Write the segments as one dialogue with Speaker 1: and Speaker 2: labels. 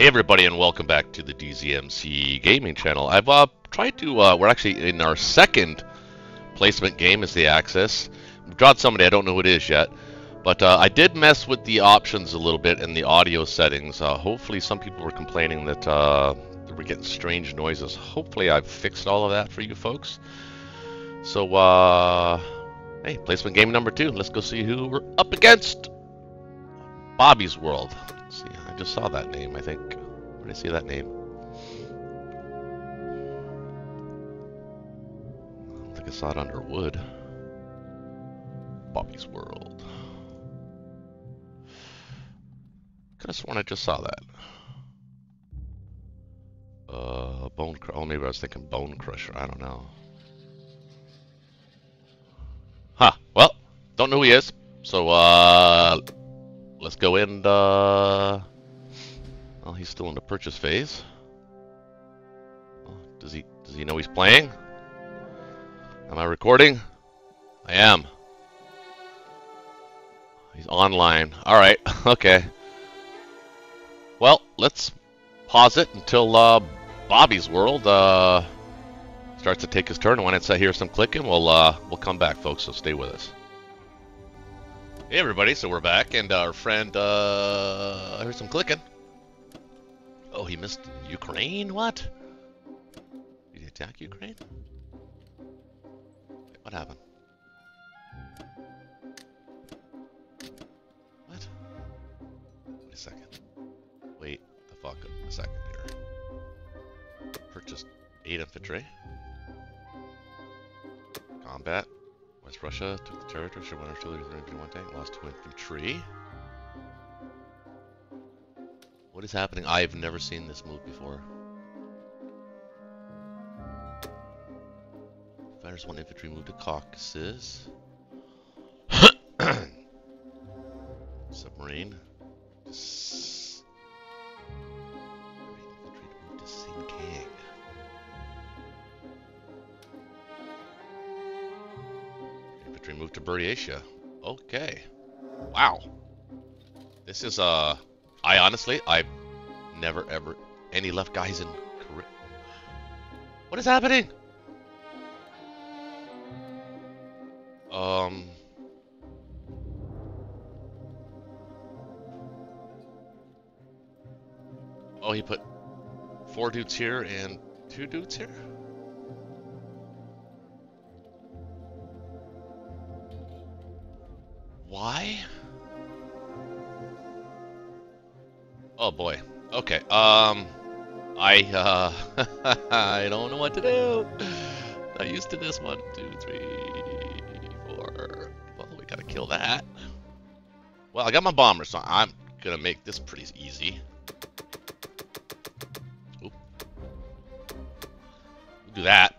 Speaker 1: Hey everybody and welcome back to the DZMC gaming channel. I've uh, tried to, uh, we're actually in our second placement game is the Axis. We've drawn somebody, I don't know who it is yet. But uh, I did mess with the options a little bit in the audio settings. Uh, hopefully some people were complaining that uh, they were getting strange noises. Hopefully I've fixed all of that for you folks. So, uh, hey, placement game number two. Let's go see who we're up against. Bobby's World. Let's see, just saw that name, I think. Where did I see that name? I think I saw it under wood. Bobby's World. Could have sworn I just saw that. Uh, Bone Crusher. Oh, maybe I was thinking Bone Crusher. I don't know. Huh. Well, don't know who he is. So, uh, let's go in. Uh, well, he's still in the purchase phase. Does he? Does he know he's playing? Am I recording? I am. He's online. All right. Okay. Well, let's pause it until uh, Bobby's World uh, starts to take his turn. When it's I hear some clicking, we'll uh, we'll come back, folks. So stay with us. Hey everybody, so we're back, and our friend uh, I heard some clicking. Oh, he missed Ukraine. What? Did he attack Ukraine? Wait, what happened? What? Wait a second. Wait the fuck a second here. Purchased 8 infantry. Combat. West Russia took the territory, should win artillery with infantry one tank, lost 2 infantry. What is happening? I've never seen this move before. Fighters 1 infantry move to Caucasus. Submarine. Infantry move to Sinkiang. Infantry to. Okay. Wow. This is, uh... I honestly, I've never ever... Any left guys in. What is happening? Um... Oh, he put four dudes here and two dudes here? Why? Oh boy. Okay. Um, I uh, I don't know what to do. Not used to this. One, two, three, four. Well, we gotta kill that. Well, I got my bomber, so I'm gonna make this pretty easy. Oop. Do that.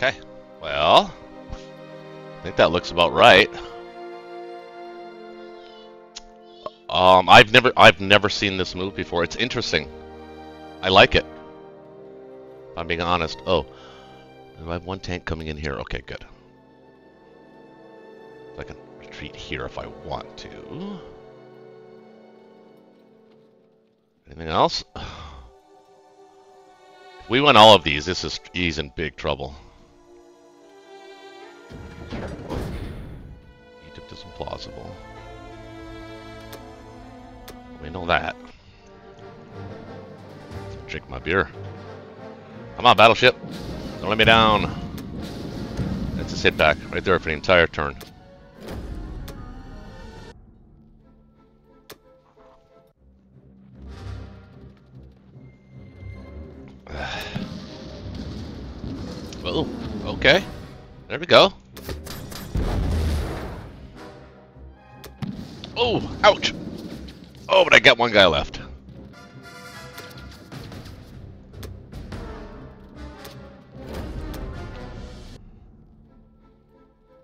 Speaker 1: Okay. Well, I think that looks about right. Um, I've never I've never seen this move before. It's interesting. I like it. If I'm being honest. Oh, I have one tank coming in here. Okay, good. I can retreat here if I want to. Anything else? If we win all of these, this is he's in big trouble. Egypt is implausible. We know that. Drink my beer. Come on, battleship. Don't let me down. That's a sit back right there for the entire turn. Got one guy left.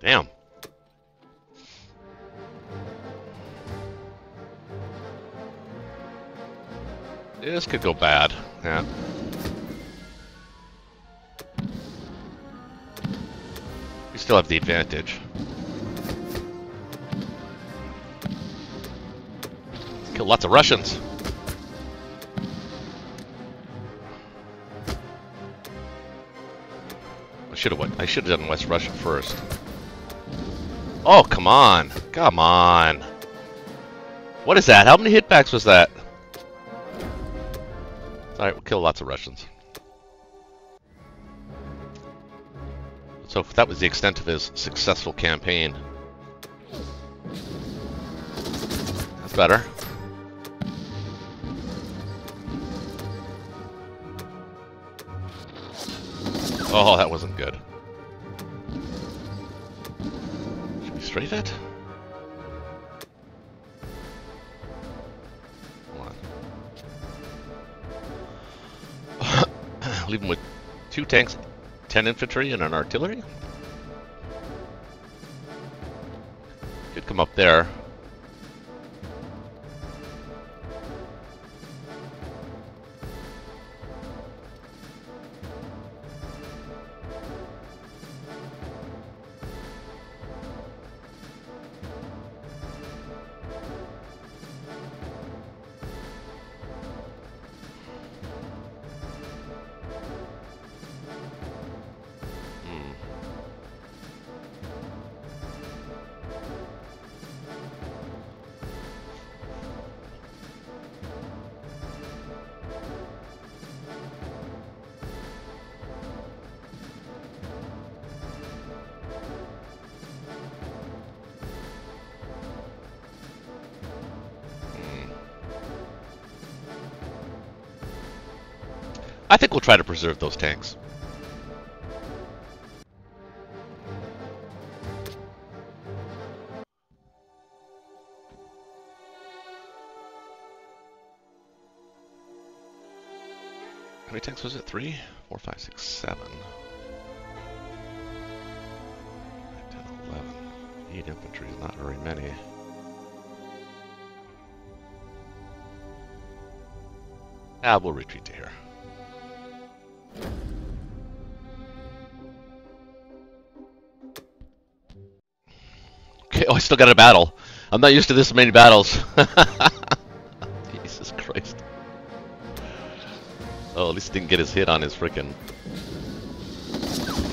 Speaker 1: Damn. This could go bad. Yeah. We still have the advantage. Kill lots of Russians. I should have. I should have done West Russia first. Oh, come on. Come on. What is that? How many hitbacks was that? Alright, we'll kill lots of Russians. So that was the extent of his successful campaign. That's better. Oh, that wasn't good. Should we straight it? Hold on. Leave him with two tanks, ten infantry, and an artillery? Could come up there. I think we'll try to preserve those tanks. How many tanks was it? Three? Four, five, six, seven. Nine, ten, eleven. Eight infantry is not very many. Ah, we'll retreat to here. Oh, I still got a battle. I'm not used to this many battles. Jesus Christ. Oh, at least didn't get his hit on his frickin'.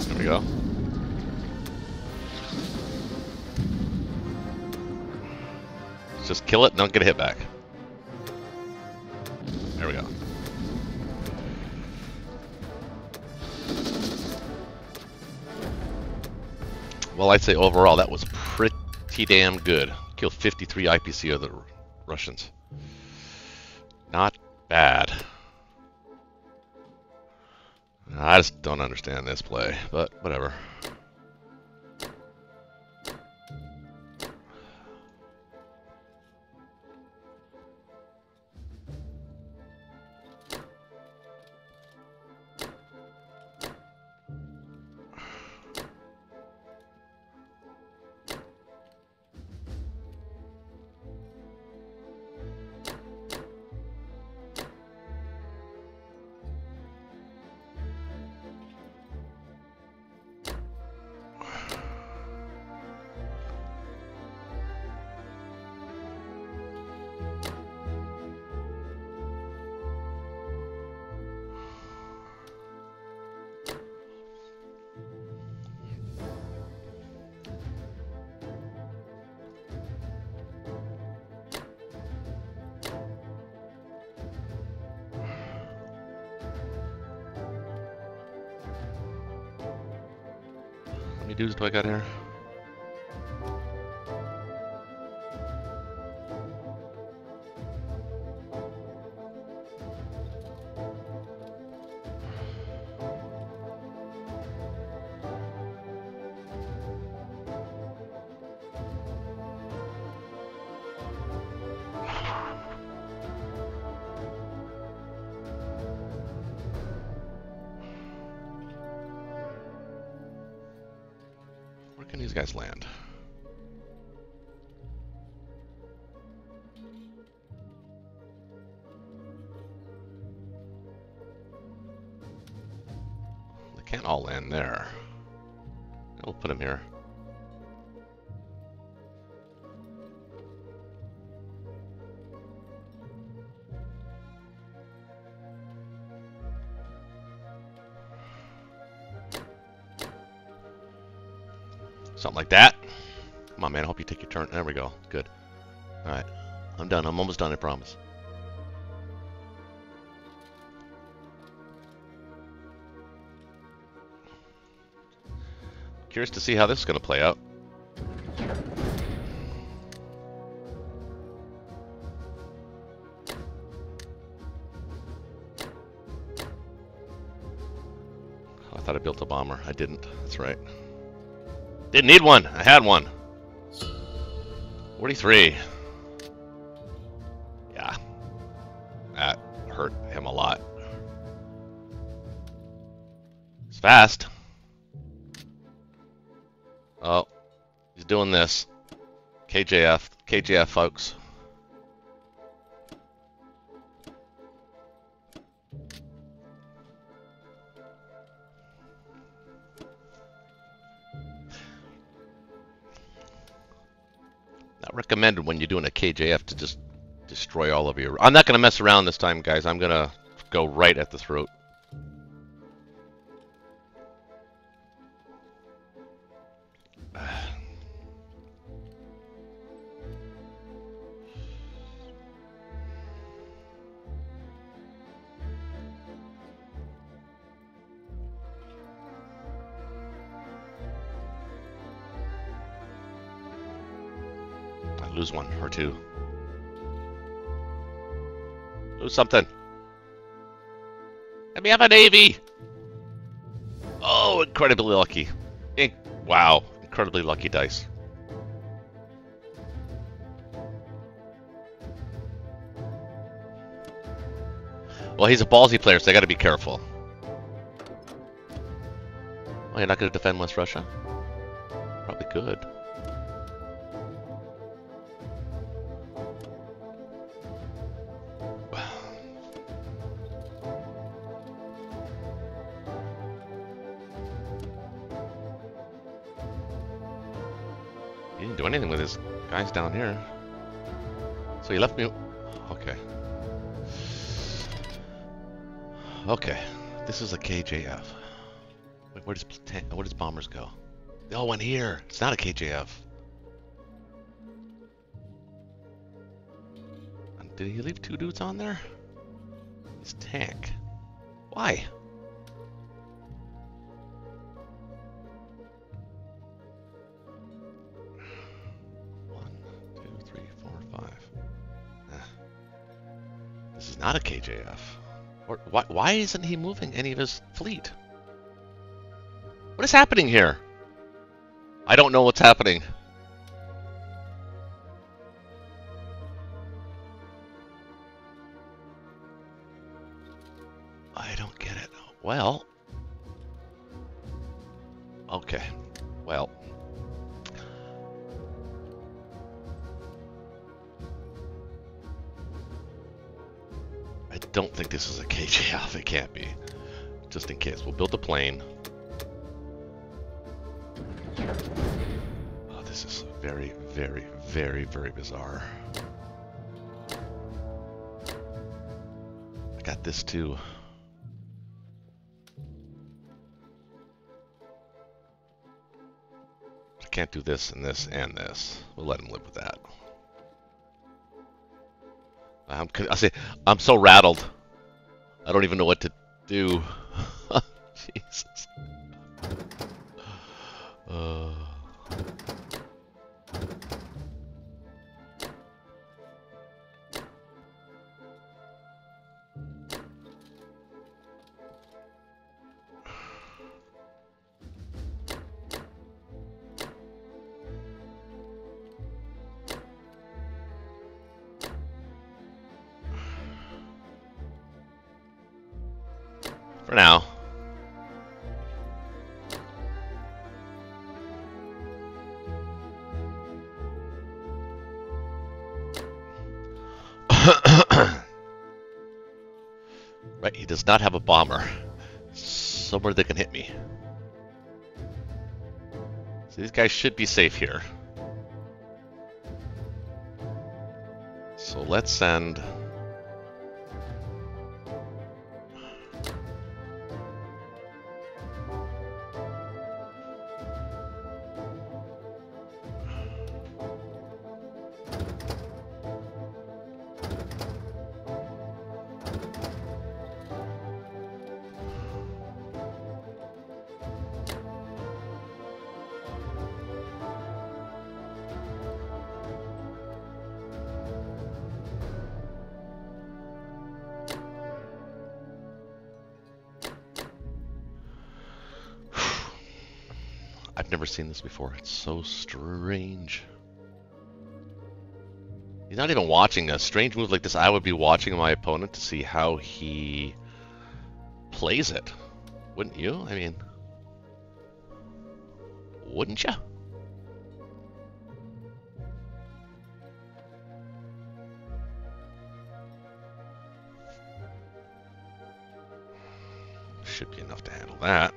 Speaker 1: There we go. Just kill it and don't get a hit back. There we go. Well, I'd say overall that was pretty damn good. Killed 53 IPC of the Russians. Not bad. I just don't understand this play, but whatever. Where can these guys land? They can't all land there. We'll put them here. Done. I'm almost done, I promise. Curious to see how this is going to play out. I thought I built a bomber. I didn't. That's right. Didn't need one. I had one. 43. Fast. Oh, he's doing this. KJF. KJF, folks. Not recommended when you're doing a KJF to just destroy all of your... I'm not going to mess around this time, guys. I'm going to go right at the throat. Or two. Lose something. Let me have a navy. Oh, incredibly lucky. In wow, incredibly lucky dice. Well, he's a ballsy player, so I got to be careful. Oh, you're not to defend West Russia? Probably could. Guys down here. So he left me... Okay. Okay. This is a KJF. Wait, where does, where does bombers go? They all went here. It's not a KJF. Did he leave two dudes on there? His tank. Why? Not a KJF. Or, why, why isn't he moving any of his fleet? What is happening here? I don't know what's happening. I don't get it. Well. Can't be. Just in case. We'll build a plane. Oh, this is very, very, very, very bizarre. I got this too. I can't do this and this and this. We'll let him live with that. I'm, I say, I'm so rattled. I don't even know what to do. Jesus. For now. right, he does not have a bomber. Somewhere that can hit me. So these guys should be safe here. So let's send... so strange. He's not even watching a strange move like this. I would be watching my opponent to see how he plays it. Wouldn't you? I mean, wouldn't you? Should be enough to handle that.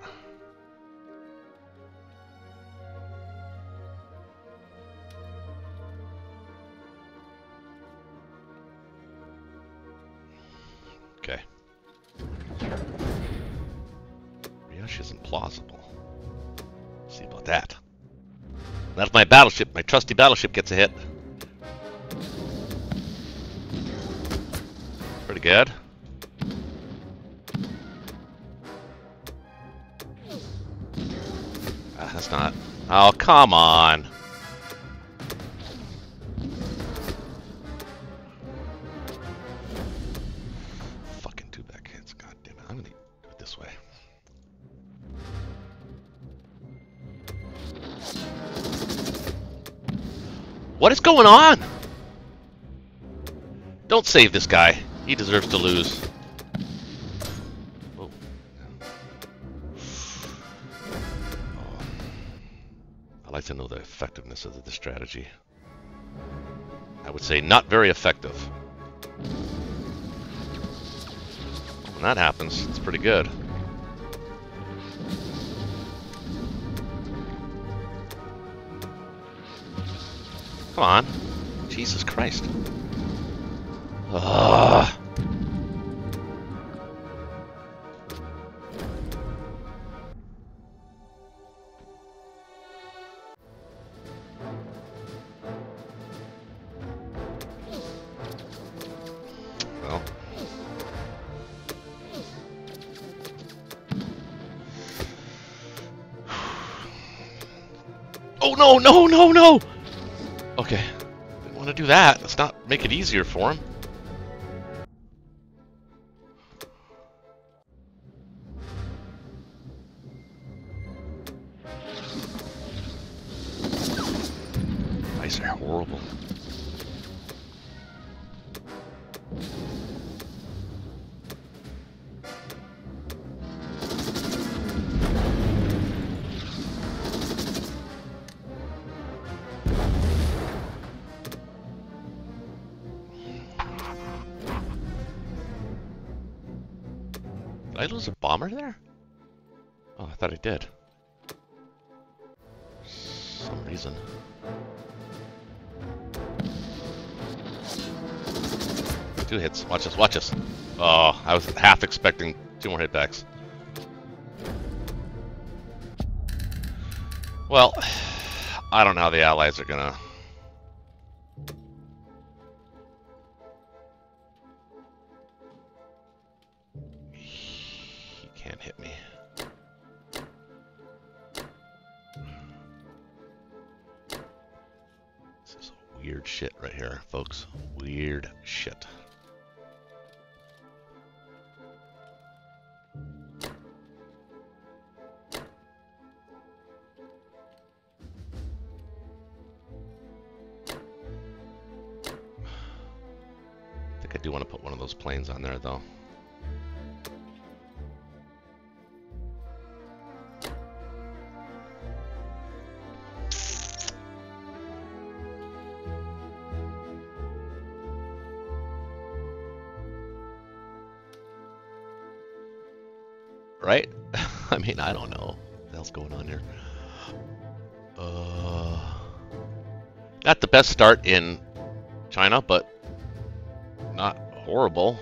Speaker 1: My battleship, my trusty battleship gets a hit. Pretty good. Ah, that's not. Oh, come on. Going on? Don't save this guy. He deserves to lose. Oh. I'd like to know the effectiveness of the strategy. I would say not very effective. When that happens, it's pretty good. Come on. Jesus Christ. Ugh. Oh no, no, no, no! That. Let's not make it easier for him. Well, I don't know how the allies are gonna. He can't hit me. This is weird shit right here, folks. Weird shit. planes on there though. Right? I mean, I don't know what else going on here. Uh, not the best start in China, but horrible.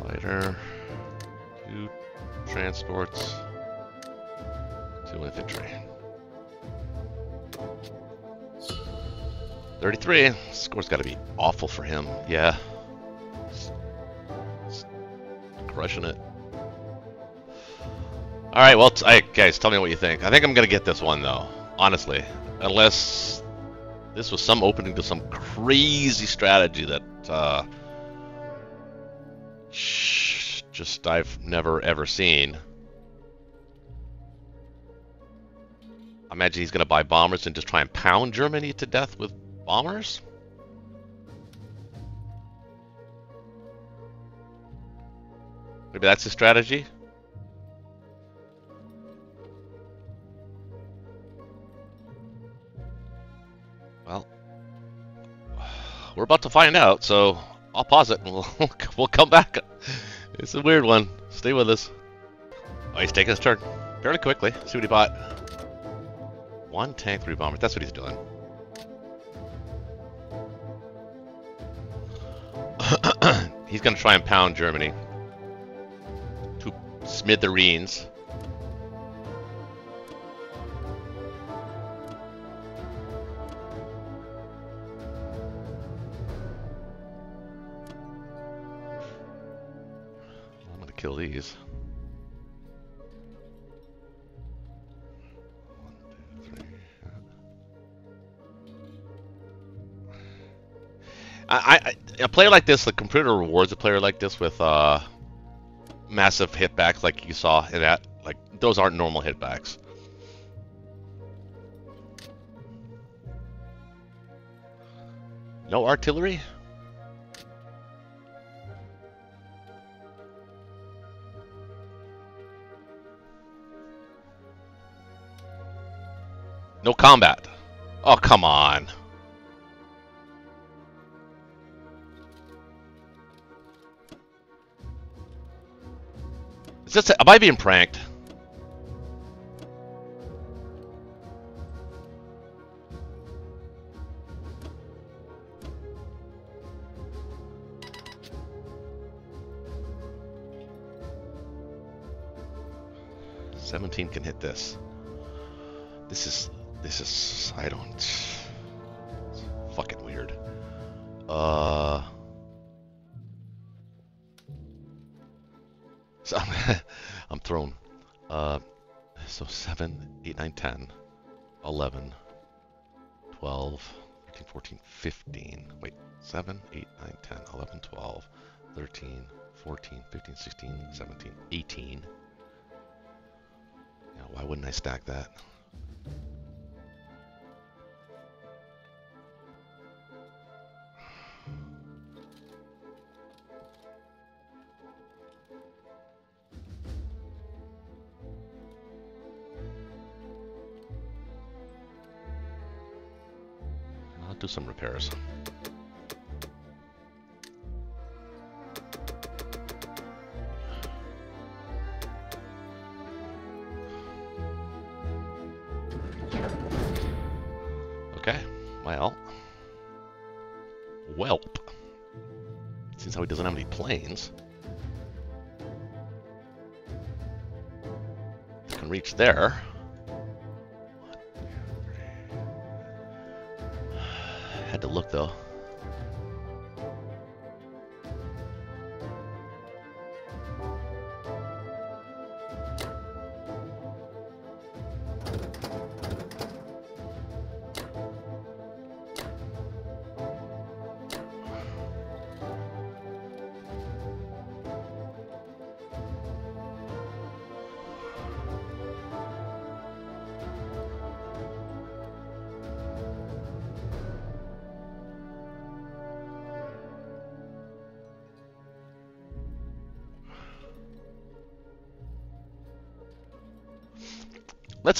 Speaker 1: Fighter, two transports, two infantry. 33. Score's got to be awful for him. Yeah. Crushing it. All right, well, guys, tell me what you think. I think I'm gonna get this one though, honestly, unless this was some opening to some crazy strategy that uh, just I've never ever seen. Imagine he's gonna buy bombers and just try and pound Germany to death with bombers. Maybe that's the strategy. We're about to find out, so I'll pause it and we'll, we'll come back. It's a weird one. Stay with us. Oh, he's taking his turn fairly quickly. See what he bought. One tank, three bombers. That's what he's doing. he's going to try and pound Germany to smithereens. Kill these. I, I, a player like this, the computer rewards a player like this with uh, massive hitbacks, like you saw in that. Like those aren't normal hitbacks. No artillery? No combat. Oh, come on. Is this, am I being pranked? Seventeen can hit this. This is this is... I don't... It's fucking weird. Uh... So I'm, I'm thrown. Uh, so 7, 8, 9, 10, 11, 12, 13, 14, 15. Wait, 7, 8, 9, 10, 11, 12, 13, 14, 15, 16, 17, 18. Now, why wouldn't I stack that? Welp. Seems how he doesn't have any planes. Can reach there. Had to look though.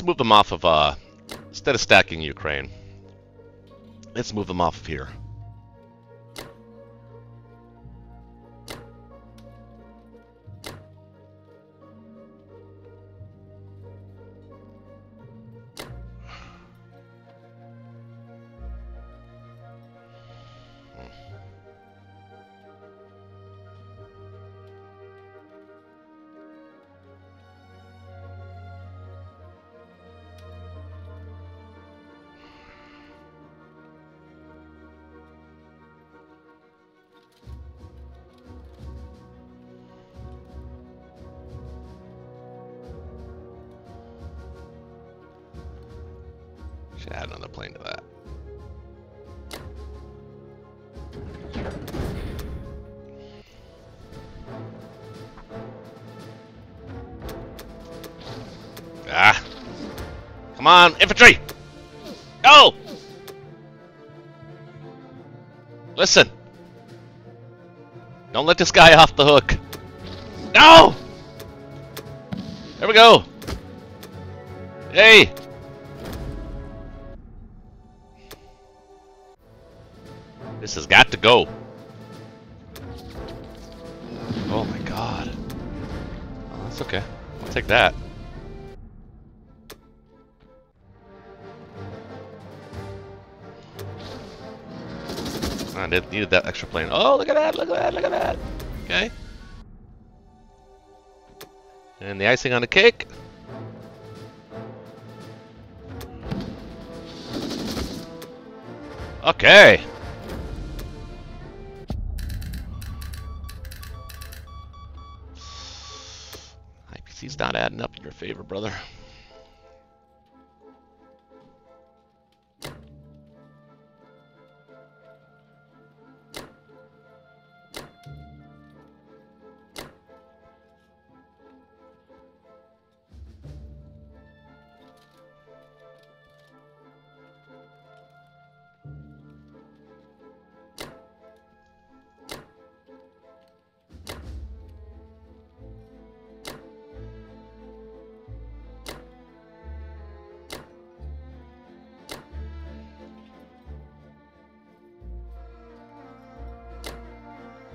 Speaker 1: Move them off of, uh, instead of stacking Ukraine, let's move them off of here. Should add another plane to that. Ah! Come on, infantry! Go! Listen! Don't let this guy off the hook. No! There we go! Hey! This has got to go. Oh my god. Oh, that's okay. I'll take that. Ah, I needed that extra plane. Oh, look at that, look at that, look at that. Okay. And the icing on the cake. Okay. IPC's not adding up in your favor, brother.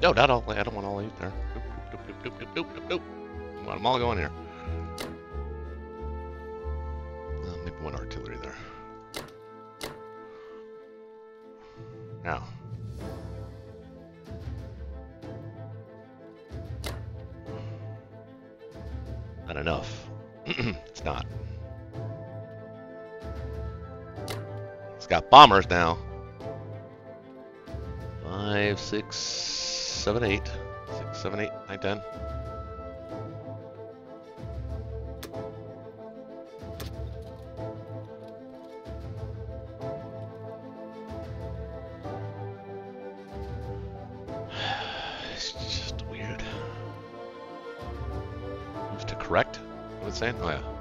Speaker 1: No, not all. I don't want all eight there. Nope, nope, nope, nope, nope, nope, nope. I want them all going here. Uh, maybe one artillery there. Now. Not enough. it's not. It's got bombers now. Five, six, seven, eight. Six, seven, eight, nine, ten. It's just weird. To correct? Saying? Oh yeah.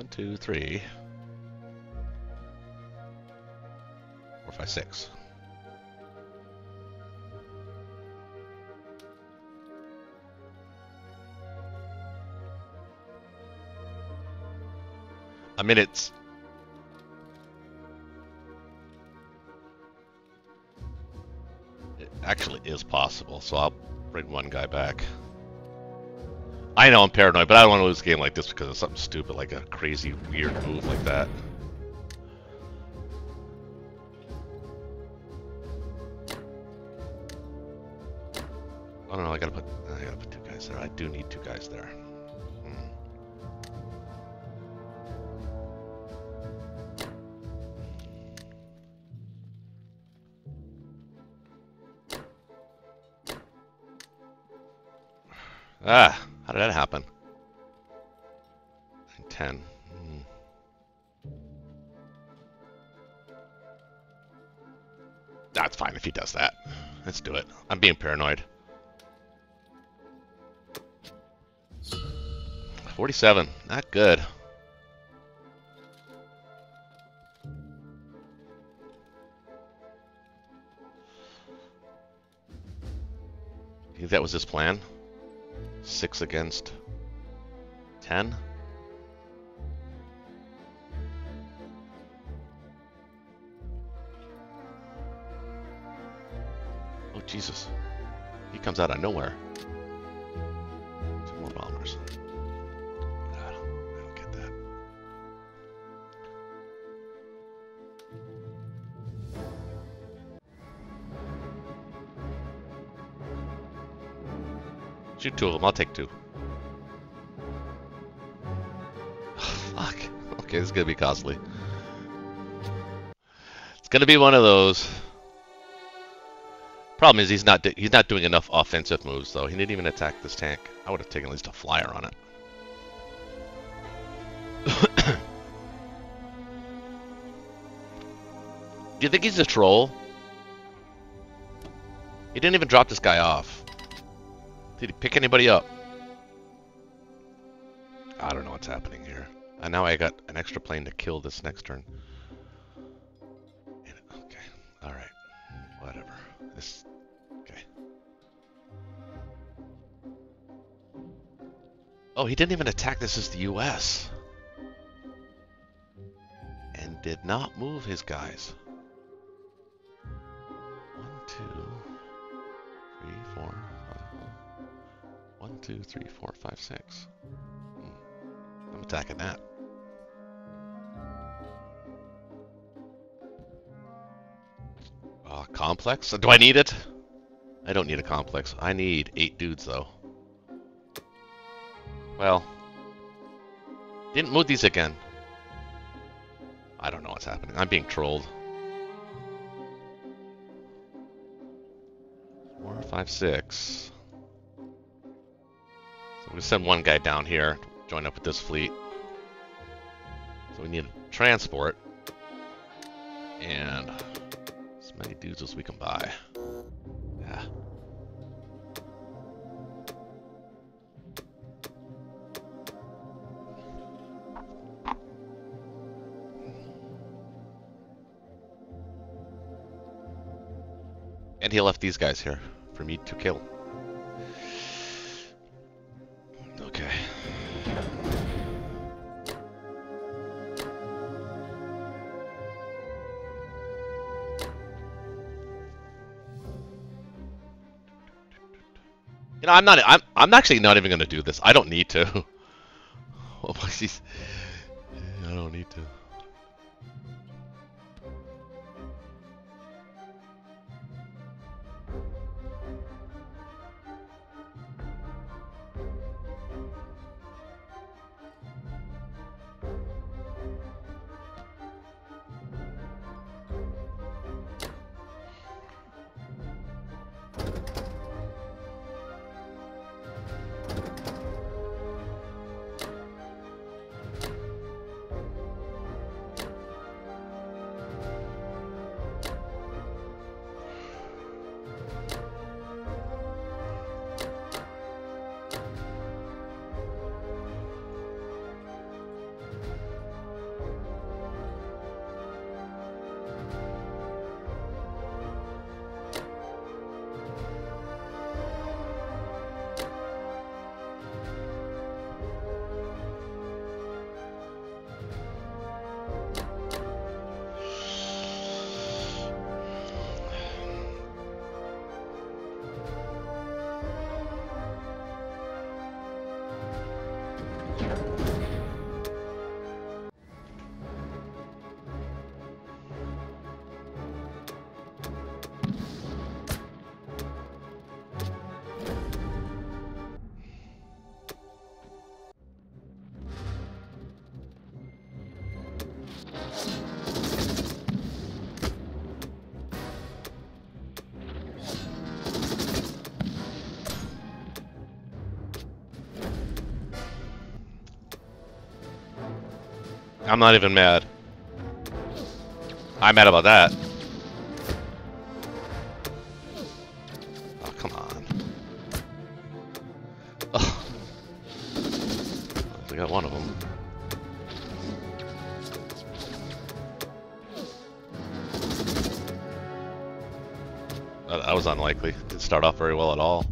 Speaker 1: One, two, three. Four, five, six. I mean, it's. It actually is possible, so I'll bring one guy back. I know I'm paranoid, but I don't want to lose a game like this because of something stupid like a crazy, weird move like that. I don't know. I gotta put. I gotta put two guys there. I do need two guys there. Paranoid. 47. Not good. You think that was his plan? Six against ten? Oh, Jesus. He comes out of nowhere. Two more bombers. I don't, I don't get that. Shoot two of them. I'll take two. Fuck. Okay, this is gonna be costly. It's gonna be one of those. Problem is he's not he's not doing enough offensive moves though. He didn't even attack this tank. I would have taken at least a flyer on it. Do you think he's a troll? He didn't even drop this guy off. Did he pick anybody up? I don't know what's happening here. And now I got an extra plane to kill this next turn. Okay, alright. Whatever. This... Oh, he didn't even attack this is the U.S. And did not move his guys. two, three, four, five, one, two, three, four, five, six. Hmm. I'm attacking that. Uh, complex? Do I need it? I don't need a complex. I need eight dudes, though. Well, didn't move these again. I don't know what's happening. I'm being trolled. Four, five, six. So we send one guy down here, join up with this fleet. So we need transport. And as many dudes as we can buy. And he left these guys here for me to kill. Okay. You know, I'm not. I'm. I'm actually not even going to do this. I don't need to. oh, I don't need to. I'm not even mad. I'm mad about that. Oh, come on. Oh. We got one of them. That, was unlikely. Didn't start off very well at all.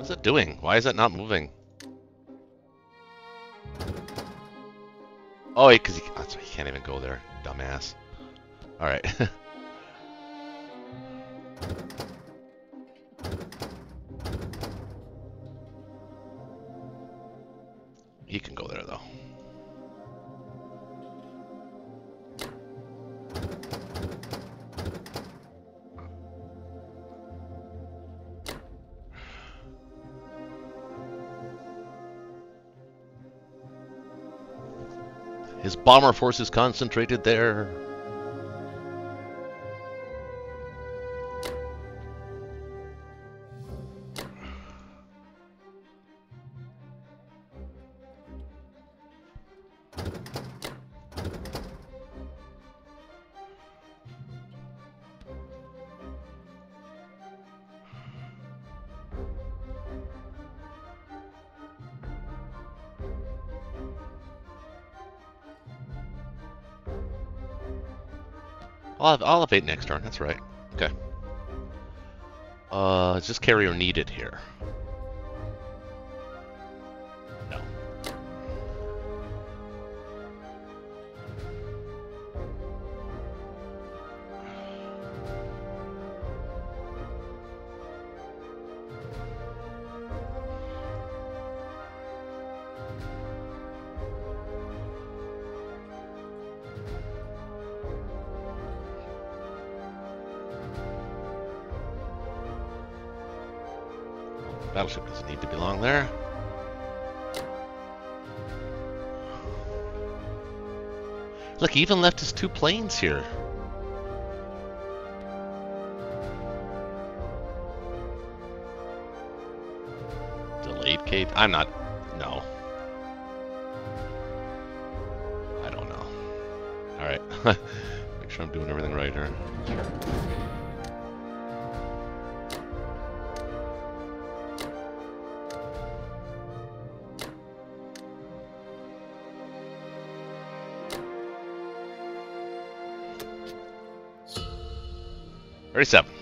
Speaker 1: What's it doing? Why is it not moving? Oh, because he, why he can't even go there, dumbass. All bomber force is concentrated there. Eight next turn. That's right. Okay. Uh, is this carrier needed here? Battleship doesn't need to belong there. Look, he even left his two planes here. Delayed Kate? I'm not. 37.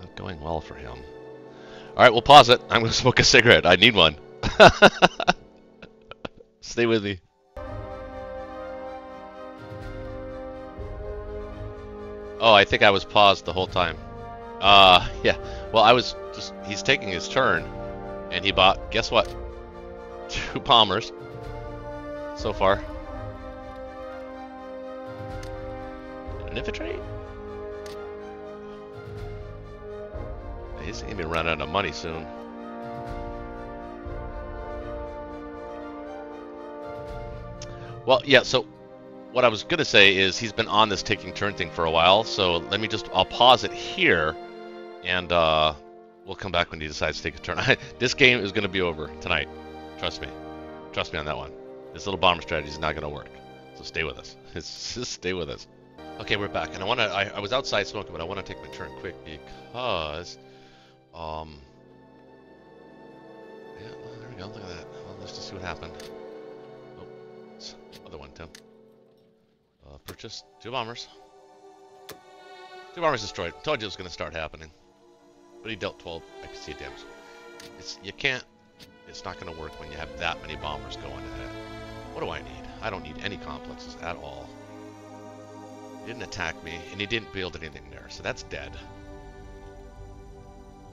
Speaker 1: Not going well for him. Alright, we'll pause it. I'm going to smoke a cigarette. I need one. Stay with me. Oh, I think I was paused the whole time. Uh, yeah. Well, I was just... He's taking his turn. And he bought... Guess what? Two bombers so far. An infantry? He's gonna be running out of money soon. Well, yeah, so what I was gonna say is he's been on this taking turn thing for a while, so let me just I'll pause it here and uh we'll come back when he decides to take a turn. this game is gonna be over tonight. Trust me. Trust me on that one. This little bomber strategy is not gonna work. So stay with us. just stay with us. Okay, we're back, and I wanna I, I was outside smoking, but I wanna take my turn quick because um Yeah, well, there we go, look at that. Well, let's just see what happened. Oh, other one too. Uh, purchase two bombers. Two bombers destroyed. Told you it was going to start happening. But he dealt 12 IPC damage. It's you can't. It's not going to work when you have that many bombers going at it. What do I need? I don't need any complexes at all. He didn't attack me, and he didn't build anything there, so that's dead.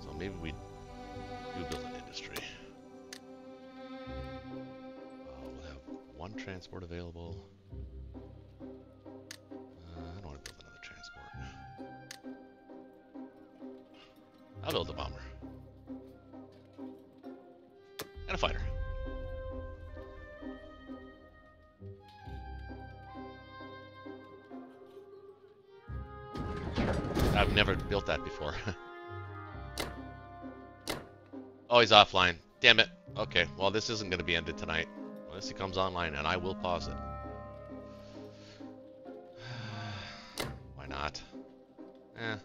Speaker 1: So maybe we do build an industry. Uh, we'll have one transport available. Uh, I don't want to build another transport. I'll build a bomber. And a fighter. I've never built that before. oh, he's offline. Damn it. Okay, well, this isn't going to be ended tonight. Unless he comes online, and I will pause it. Why not? Eh.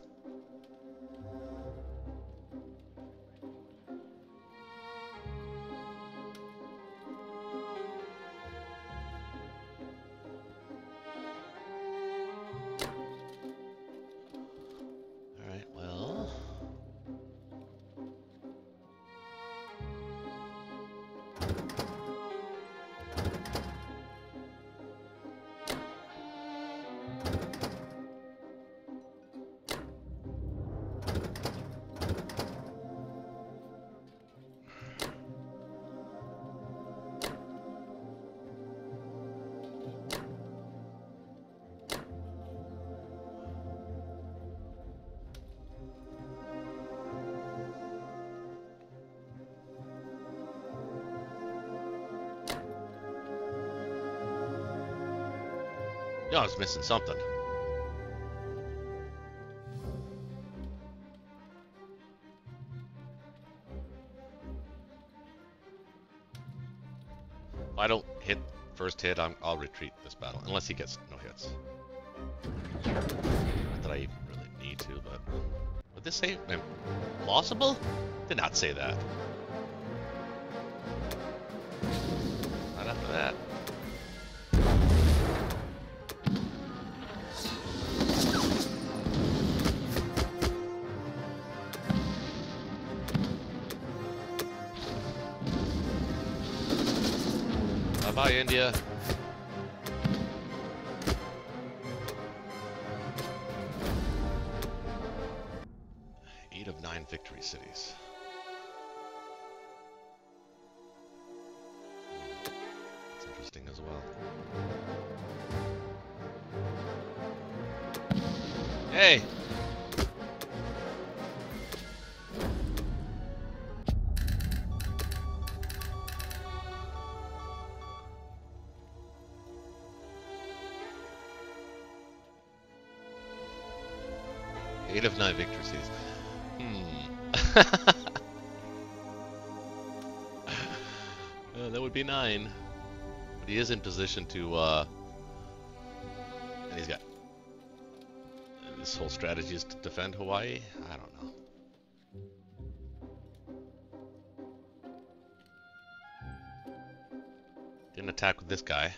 Speaker 1: Missing something. If I don't hit first hit, I'm, I'll retreat this battle, unless he gets no hits. Not that I even really need to, but... Would this say implausible? Did not say that. Bye India. Position to, uh... And he's got... This whole strategy is to defend Hawaii? I don't know. Didn't attack with this guy.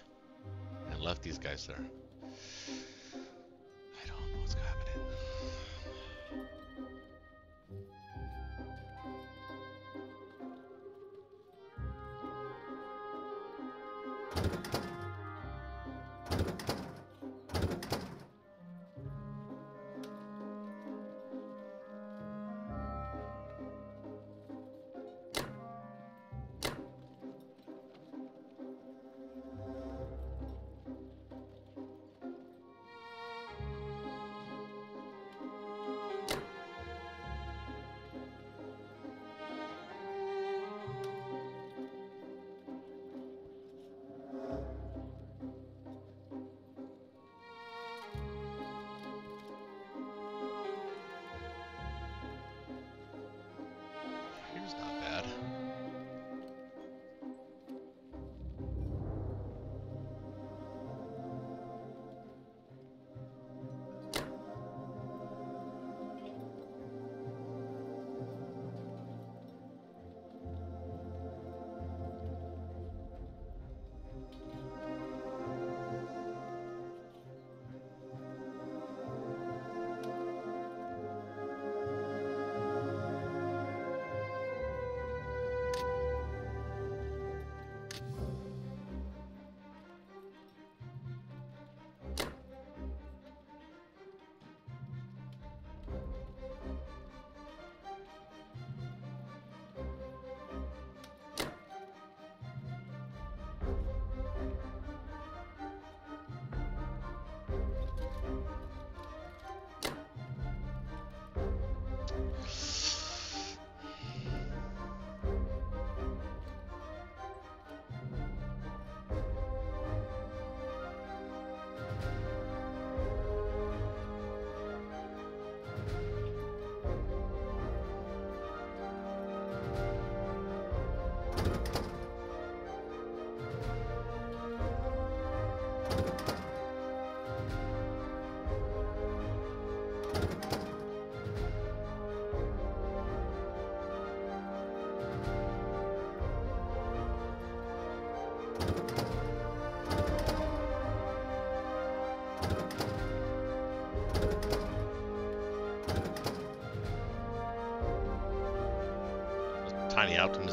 Speaker 1: And left these guys there.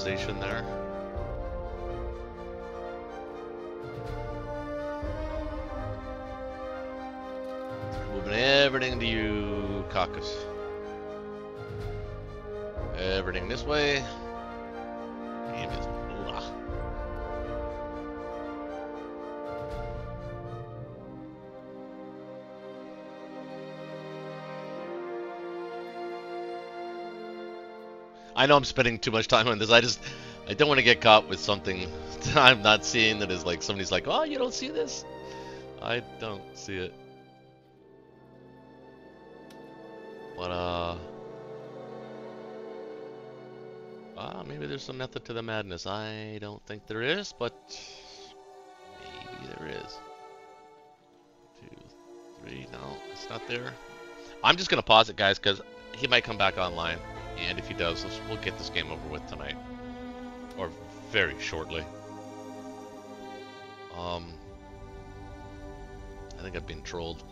Speaker 1: There. Moving everything to you, Caucasus. Everything this way. I know I'm spending too much time on this. I just I don't want to get caught with something I'm not seeing that is like somebody's like, "Oh, you don't see this?" I don't see it. But uh Ah, maybe there's some method to the madness. I don't think there is, but maybe there is. Two, three, no, it's not there. I'm just gonna pause it, guys, because he might come back online. And if he does, we'll get this game over with tonight. Or very shortly. Um, I think I've been trolled.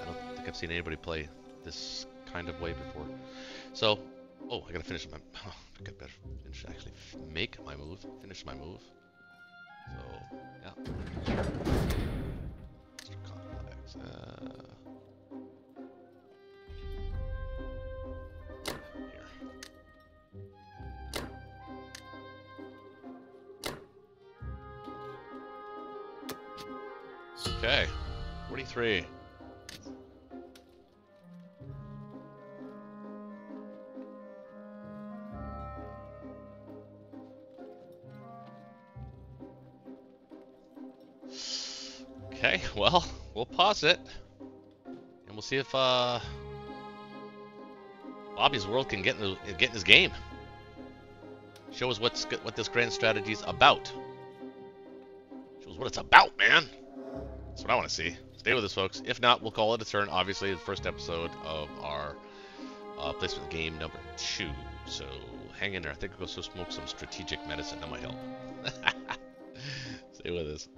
Speaker 1: I don't think I've seen anybody play this kind of way before. So, oh, I gotta finish my. Oh, I gotta better finish, actually make my move, finish my move. So, yeah. Mr. Complex. Uh, Okay, 43. Okay, well, we'll pause it. And we'll see if uh, Bobby's World can get in, the, get in his game. Show us what's what this grand strategy is about. Show us what it's about, man. That's what I want to see. Stay with us, folks. If not, we'll call it a turn. Obviously, the first episode of our uh, placement game number two. So hang in there. I think we'll go smoke some strategic medicine. That might help. Stay with us.